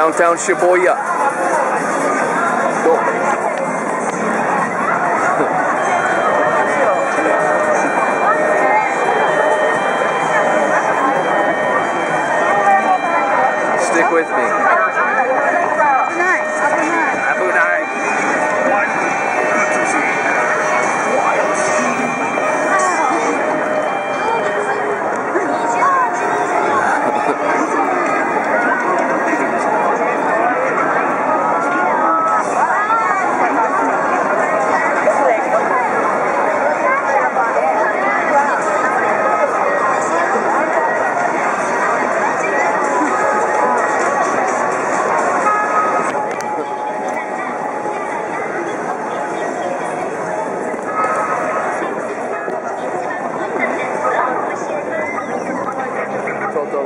downtown Shibuya. Stick with me.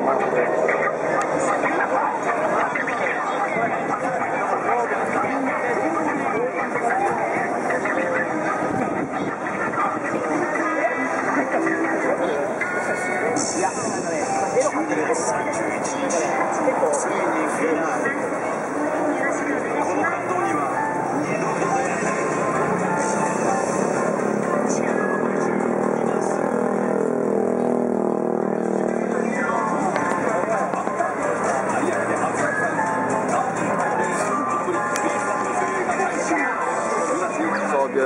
いや、あの、す。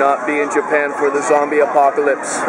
not be in Japan for the zombie apocalypse.